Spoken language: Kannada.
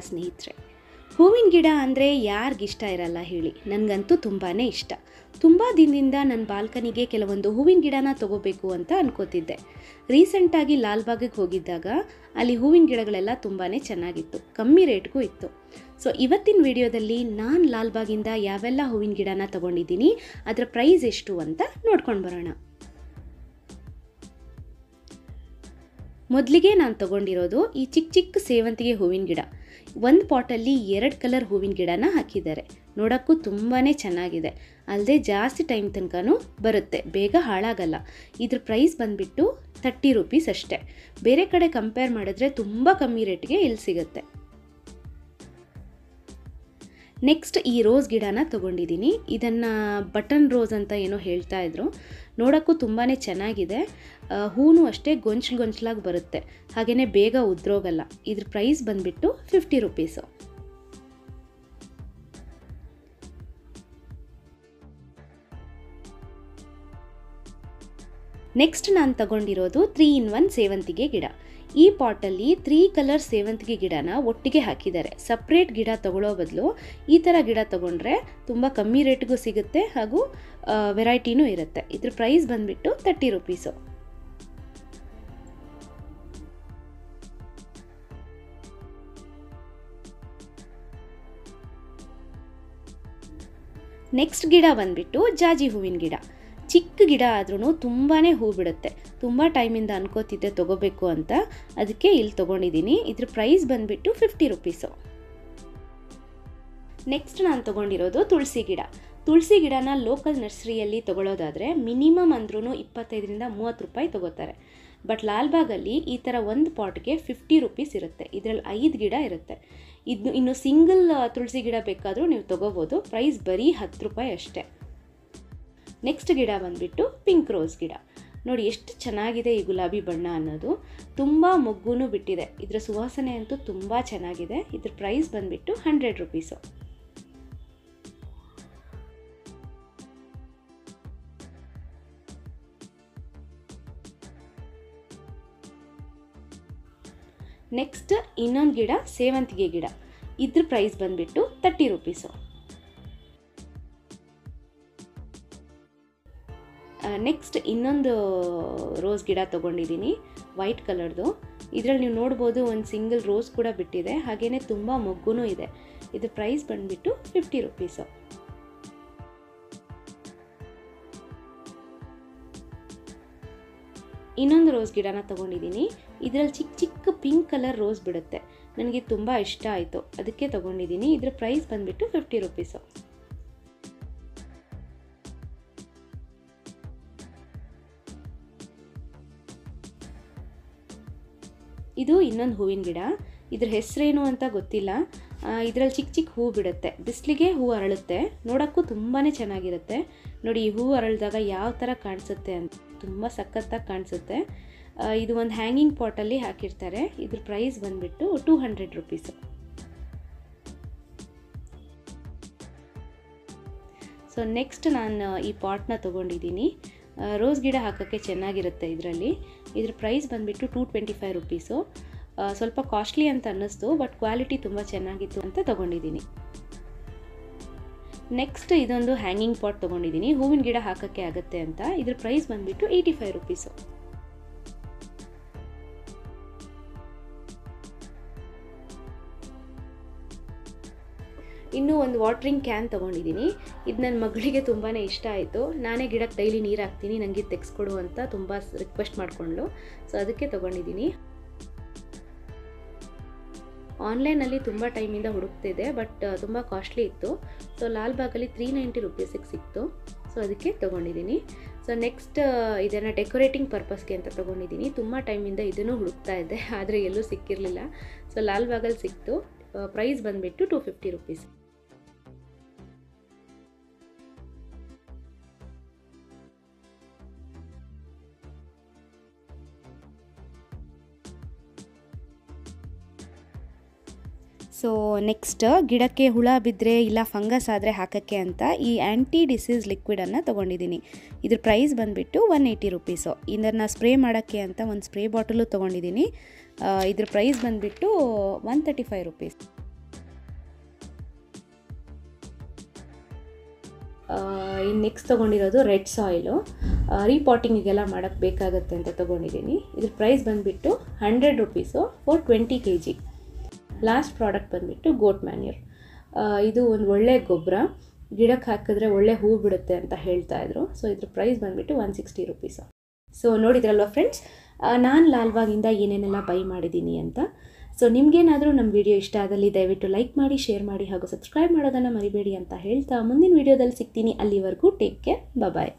ಸ್ನೇಹಿತರೆ. ಹೂವಿನ ಗಿಡ ಅಂದರೆ ಯಾರಿಗಿಷ್ಟ ಇರಲ್ಲ ಹೇಳಿ. ನನಗಂತೂ ತುಂಬಾ ಇಷ್ಟ. ತುಂಬ ದಿನದಿಂದ ನನ್ನ ಬಾಲ್ಕನಿಗೆ ಕೆಲವೊಂದು ಹೂವಿನ ಗಿಡನ ತಗೋಬೇಕು ಅಂತ ಅನ್ಕೋತಿದ್ದೆ. ರೀಸೆಂಟಾಗಿ ಲಾಲ್ಬಾಗಿಗೆ ಹೋಗಿದ್ದಾಗ ಅಲ್ಲಿ ಹೂವಿನ ಗಿಡಗಳೆಲ್ಲ ತುಂಬಾ ಚೆನ್ನಾಗಿತ್ತು. ಕಮ್ಮಿ ರೇಟ್ಗೂ ಇತ್ತು. ಸೊ, ಇವತ್ತಿನ ವಿಡಿಯೋದಲ್ಲಿ ನಾನು ಲಾಲ್ಬಾಗಿಂದ ಯಾವೆಲ್ಲ ಹೂವಿನ ಗಿಡನ ತಗೊಂಡಿದ್ದೀನಿ, ಅದರ ಪ್ರೈಸ್ ಎಷ್ಟು ಅಂತ ನೋಡ್ಕೊಂಡು ಬರೋಣ. ಮೊದಲಿಗೆ ನಾನು ತಗೊಂಡಿರೋದು ಈ ಚಿಕ್ಕ ಚಿಕ್ಕ ಸೇವಂತಿಗೆ ಹೂವಿನ ಗಿಡ. ಒಂದು ಪಾಟಲ್ಲಿ ಎರಡು ಕಲರ್ ಹೂವಿನ ಗಿಡನ ಹಾಕಿದ್ದಾರೆ. ನೋಡೋಕ್ಕೂ ತುಂಬಾ ಚೆನ್ನಾಗಿದೆ. ಅಲ್ಲದೆ ಜಾಸ್ತಿ ಟೈಮ್ ತನಕನೂ ಬರುತ್ತೆ. ಬೇಗ ಹಾಳಾಗಲ್ಲ. ಇದ್ರ ಪ್ರೈಸ್ ಬಂದುಬಿಟ್ಟು ತರ್ಟಿ ರುಪೀಸ್ ಅಷ್ಟೇ. ಬೇರೆ ಕಡೆ ಕಂಪೇರ್ ಮಾಡಿದ್ರೆ ತುಂಬ ಕಮ್ಮಿ ರೇಟ್ಗೆ ಇಲ್ಲಿ ಸಿಗುತ್ತೆ? ನೆಕ್ಸ್ಟ್ ಈ ರೋಸ್ ಗಿಡನ ತೊಗೊಂಡಿದ್ದೀನಿ. ಇದನ್ನು ಬಟನ್ ರೋಸ್ ಅಂತ ಏನೋ ಹೇಳ್ತಾ ಇದ್ರು. ನೋಡೋಕ್ಕೂ ತುಂಬಾ ಚೆನ್ನಾಗಿದೆ. ಹೂನು ಅಷ್ಟೇ ಗೊಂಚಲು ಗೊಂಚಲಾಗಿ ಬರುತ್ತೆ. ಹಾಗೆಯೇ ಬೇಗ ಉದ್ರೋಗಲ್ಲ. ಇದ್ರ ಪ್ರೈಸ್ ಬಂದುಬಿಟ್ಟು ಫಿಫ್ಟಿ ರುಪೀಸು ನೆಕ್ಸ್ಟ್ ನಾನು ತಗೊಂಡಿರೋದು ತ್ರೀ ಇನ್ ಒನ್ ಸೇವಂತಿಗೆ ಗಿಡ. ಈ ಪಾಟಲ್ಲಿ ತ್ರೀ ಕಲರ್ ಸೇವಂತಿಗೆ ಗಿಡನ ಒಟ್ಟಿಗೆ ಹಾಕಿದ್ದಾರೆ. ಸಪ್ರೇಟ್ ಗಿಡ ತಗೊಳ್ಳೋ ಬದಲು ಈ ಥರ ಗಿಡ ತಗೊಂಡ್ರೆ ತುಂಬ ಕಮ್ಮಿ ರೇಟ್ಗೂ ಸಿಗುತ್ತೆ ಹಾಗೂ ವೆರೈಟಿನೂ ಇರುತ್ತೆ. ಇದ್ರ ಪ್ರೈಸ್ ಬಂದುಬಿಟ್ಟು ತರ್ಟಿ ರುಪೀಸು ನೆಕ್ಸ್ಟ್ ಗಿಡ ಬಂದುಬಿಟ್ಟು ಜಾಜಿ ಹೂವಿನ ಗಿಡ. ಚಿಕ್ಕ ಗಿಡ ಆದ್ರೂ ತುಂಬಾ ಹೂ ಬಿಡುತ್ತೆ. ತುಂಬ ಟೈಮಿಂದ ಅನ್ಕೋತಿದ್ದೆ ತೊಗೋಬೇಕು ಅಂತ. ಅದಕ್ಕೆ ಇಲ್ಲಿ ತೊಗೊಂಡಿದ್ದೀನಿ. ಇದ್ರ ಪ್ರೈಸ್ ಬಂದುಬಿಟ್ಟು ಫಿಫ್ಟಿ ರುಪೀಸು ನೆಕ್ಸ್ಟ್ ನಾನು ತೊಗೊಂಡಿರೋದು ತುಳಸಿ ಗಿಡ. ತುಳಸಿ ಗಿಡನ ಲೋಕಲ್ ನರ್ಸರಿಯಲ್ಲಿ ತೊಗೊಳೋದಾದರೆ ಮಿನಿಮಮ್ ಅಂದ್ರೂ ಇಪ್ಪತ್ತೈದರಿಂದ ಮೂವತ್ತು ರೂಪಾಯಿ ತೊಗೋತಾರೆ. ಬಟ್ ಲಾಲ್ಬಾಗಲ್ಲಿ ಈ ಥರ ಒಂದು ಪಾಟ್ಗೆ ಫಿಫ್ಟಿ ರುಪೀಸ್ ಇರುತ್ತೆ. ಇದರಲ್ಲಿ ಐದು ಗಿಡ ಇರುತ್ತೆ. ಇದು ಇನ್ನು ಸಿಂಗಲ್ ತುಳಸಿ ಗಿಡ ಬೇಕಾದರೂ ನೀವು ತೊಗೋಬೋದು. ಪ್ರೈಸ್ ಬರೀ ಹತ್ತು ರೂಪಾಯಿ ಅಷ್ಟೇ. ನೆಕ್ಸ್ಟ್ ಗಿಡ ಬಂದುಬಿಟ್ಟು ಪಿಂಕ್ ರೋಸ್ ಗಿಡ. ನೋಡಿ ಎಷ್ಟು ಚೆನ್ನಾಗಿದೆ ಈ ಗುಲಾಬಿ ಬಣ್ಣ ಅನ್ನೋದು. ತುಂಬ ಮೊಗ್ಗೂ ಬಿಟ್ಟಿದೆ. ಇದರ ಸುವಾಸನೆ ಅಂತೂ ತುಂಬ ಚೆನ್ನಾಗಿದೆ. ಇದ್ರ ಪ್ರೈಸ್ ಬಂದುಬಿಟ್ಟು ಹಂಡ್ರೆಡ್ ರುಪೀಸು ನೆಕ್ಸ್ಟ್ ಇನ್ನೊಂದು ಗಿಡ ಸೇವಂತಿಗೆ ಗಿಡ. ಇದ್ರ ಪ್ರೈಸ್ ಬಂದುಬಿಟ್ಟು ತರ್ಟಿ ರುಪೀಸು ನೆಕ್ಸ್ಟ್ ಇನ್ನೊಂದು ರೋಸ್ ಗಿಡ ತೊಗೊಂಡಿದ್ದೀನಿ ವೈಟ್ ಕಲರ್ದು ಇದರಲ್ಲಿ ನೀವು ನೋಡ್ಬೋದು ಒಂದು ಸಿಂಗಲ್ ರೋಸ್ ಕೂಡ ಬಿಟ್ಟಿದೆ ಹಾಗೆಯೇ ತುಂಬ ಮೊಗ್ಗೂ ಇದೆ. ಇದು ಪ್ರೈಸ್ ಬಂದುಬಿಟ್ಟು ಫಿಫ್ಟಿ ರುಪೀಸು ಇನ್ನೊಂದು ರೋಸ್ ಗಿಡನ ತೊಗೊಂಡಿದ್ದೀನಿ ಇದರಲ್ಲಿ ಚಿಕ್ಕ ಚಿಕ್ಕ ಪಿಂಕ್ ಕಲರ್ ರೋಸ್ ಬಿಡುತ್ತೆ. ನನಗೆ ತುಂಬ ಇಷ್ಟ ಆಯಿತು. ಅದಕ್ಕೆ ತೊಗೊಂಡಿದ್ದೀನಿ ಇದರ ಪ್ರೈಸ್ ಬಂದುಬಿಟ್ಟು ಫಿಫ್ಟಿ ರುಪೀಸು ಇದು ಇನ್ನೊಂದು ಹೂವಿನ ಗಿಡ. ಇದ್ರ ಹೆಸರೇನು ಅಂತ ಗೊತ್ತಿಲ್ಲ. ಇದರಲ್ಲಿ ಚಿಕ್ಕ ಚಿಕ್ಕ ಹೂ ಬಿಡುತ್ತೆ. ಬಿಸಿಲಿಗೆ ಹೂ ಅರಳುತ್ತೆ. ನೋಡೋಕ್ಕೂ ತುಂಬಾ ಚೆನ್ನಾಗಿರುತ್ತೆ. ನೋಡಿ, ಈ ಹೂ ಅರಳಿದಾಗ ಯಾವ ಥರ ಕಾಣಿಸುತ್ತೆ ಅಂತ ತುಂಬ ಸಖತ್ತಾಗಿ ಕಾಣಿಸುತ್ತೆ. ಇದು ಒಂದು ಹ್ಯಾಂಗಿಂಗ್ ಪಾಟಲ್ಲಿ ಹಾಕಿರ್ತಾರೆ. ಇದ್ರ ಪ್ರೈಸ್ ಬಂದುಬಿಟ್ಟು two hundred rupees so next ನಾನು ಈ ಪಾಟ್ನ ತೊಗೊಂಡಿದ್ದೀನಿ. ರೋಸ್ ಗಿಡ ಹಾಕೋಕ್ಕೆ ಚೆನ್ನಾಗಿರುತ್ತೆ ಇದರಲ್ಲಿ. ಇದ್ರ ಪ್ರೈಸ್ ಬಂದುಬಿಟ್ಟು ಟೂ ಟ್ವೆಂಟಿ ಫೈವ್ ರುಪೀಸು ಸ್ವಲ್ಪ ಕಾಸ್ಟ್ಲಿ ಅಂತ ಅನ್ನಿಸ್ತು ಬಟ್ ಕ್ವಾಲಿಟಿ ತುಂಬ ಚೆನ್ನಾಗಿತ್ತು ಅಂತ ತೊಗೊಂಡಿದ್ದೀನಿ. ನೆಕ್ಸ್ಟ್ ಇದೊಂದು ಹ್ಯಾಂಗಿಂಗ್ ಪಾಟ್ ತೊಗೊಂಡಿದ್ದೀನಿ. ಹೂವಿನ ಗಿಡ ಹಾಕೋಕ್ಕೆ ಆಗುತ್ತೆ ಅಂತ. ಇದ್ರ ಪ್ರೈಸ್ ಬಂದುಬಿಟ್ಟು ಏಯ್ಟಿ ಫೈವ್ ರುಪೀಸು ಇನ್ನೂ ಒಂದು ವಾಟ್ರಿಂಗ್ ಕ್ಯಾನ್ ತೊಗೊಂಡಿದ್ದೀನಿ. ಇದು ನನ್ನ ಮಗಳಿಗೆ ತುಂಬಾ ಇಷ್ಟ ಆಯಿತು. ನಾನೇ ಗಿಡಕ್ಕೆ ಡೈಲಿ ನೀರು ಹಾಕ್ತೀನಿ ನನಗೆ ತೆಗೆಸ್ಕೊಡು ಅಂತ ತುಂಬ ರಿಕ್ವೆಸ್ಟ್ ಮಾಡಿಕೊಂಡ್ಳು. ಸೊ ಅದಕ್ಕೆ ತೊಗೊಂಡಿದ್ದೀನಿ. ಆನ್ಲೈನಲ್ಲಿ ತುಂಬ ಟೈಮಿಂದ ಹುಡುಕ್ತಿದೆ ಬಟ್ ತುಂಬ ಕಾಸ್ಟ್ಲಿ ಇತ್ತು. ಸೊ ಲಾಲ್ಬಾಗಲ್ಲಿ ತ್ರೀ ನೈಂಟಿ ರುಪೀಸಿಗೆ ಸಿಕ್ತು. ಸೊ ಅದಕ್ಕೆ ತೊಗೊಂಡಿದ್ದೀನಿ. ಸೊ ನೆಕ್ಸ್ಟ್ ಇದನ್ನು ಡೆಕೋರೇಟಿಂಗ್ ಪರ್ಪಸ್ಗೆ ಅಂತ ತೊಗೊಂಡಿದ್ದೀನಿ. ತುಂಬ ಟೈಮಿಂದ ಇದನ್ನು ಹುಡುಕ್ತಾ ಇದ್ದೆ, ಆದರೆ ಎಲ್ಲೂ ಸಿಕ್ಕಿರಲಿಲ್ಲ. ಸೊ ಲಾಲ್ಬಾಗಲ್ಲಿ ಸಿಕ್ತು. ಪ್ರೈಸ್ ಬಂದುಬಿಟ್ಟು two fifty rupees so next ಗಿಡಕ್ಕೆ ಹುಳ ಬಿದ್ದರೆ ಇಲ್ಲ ಫಂಗಸ್ ಆದರೆ ಹಾಕೋಕ್ಕೆ ಅಂತ ಈ ಆ್ಯಂಟಿ ಡಿಸೀಸ್ ಲಿಕ್ವಿಡನ್ನು ತೊಗೊಂಡಿದ್ದೀನಿ. ಇದ್ರ ಪ್ರೈಸ್ ಬಂದುಬಿಟ್ಟು ಒನ್ ಏಯ್ಟಿ ರುಪೀಸು ಇದನ್ನು ಸ್ಪ್ರೇ ಮಾಡೋಕ್ಕೆ ಅಂತ ಒಂದು ಸ್ಪ್ರೇ ಬಾಟಲು ತೊಗೊಂಡಿದ್ದೀನಿ. ಇದ್ರ ಪ್ರೈಸ್ ಬಂದುಬಿಟ್ಟು ಒನ್ ತರ್ಟಿ ಫೈವ್ ರುಪೀಸ್ ಇನ್ನು ನೆಕ್ಸ್ಟ್ ತೊಗೊಂಡಿರೋದು ರೆಡ್ ಸಾಯಿಲು ರೀಪಾಟಿಂಗಿಗೆಲ್ಲ ಮಾಡೋಕ್ಕೆ ಬೇಕಾಗುತ್ತೆ ಅಂತ ತೊಗೊಂಡಿದ್ದೀನಿ. ಇದ್ರ ಪ್ರೈಸ್ ಬಂದುಬಿಟ್ಟು hundred rupees four twenty K G last product ಬಂದುಬಿಟ್ಟು ಗೋಟ್ ಮ್ಯಾನ್ಯೂರ್ ಇದು ಒಂದು ಒಳ್ಳೆ ಗೊಬ್ಬರ. ಗಿಡಕ್ಕೆ ಹಾಕಿದ್ರೆ ಒಳ್ಳೆ ಹೂ ಬಿಡುತ್ತೆ ಅಂತ ಹೇಳ್ತಾ ಇದ್ರು. ಸೊ ಇದ್ರ ಪ್ರೈಸ್ ಬಂದುಬಿಟ್ಟು ಒನ್ ಸಿಕ್ಸ್ಟಿ ರುಪೀಸು ಸೊ ನೋಡಿದ್ರಲ್ವ ಫ್ರೆಂಡ್ಸ್ ನಾನು ಲಾಲ್ವಾಗಿಂದ ಏನೇನೆಲ್ಲ ಬೈ ಮಾಡಿದ್ದೀನಿ ಅಂತ. ಸೊ ನಿಮಗೇನಾದರೂ ನಮ್ಮ ವಿಡಿಯೋ ಇಷ್ಟ ಆದಲ್ಲಿ ದಯವಿಟ್ಟು ಲೈಕ್ ಮಾಡಿ ಶೇರ್ ಮಾಡಿ ಹಾಗೂ ಸಬ್ಸ್ಕ್ರೈಬ್ ಮಾಡೋದನ್ನು ಮರಿಬೇಡಿ ಅಂತ ಹೇಳ್ತಾ ಮುಂದಿನ ವಿಡಿಯೋದಲ್ಲಿ ಸಿಗ್ತೀನಿ. ಅಲ್ಲಿವರೆಗೂ ಟೇಕ್ ಕೇರ್ ಬಾಯ್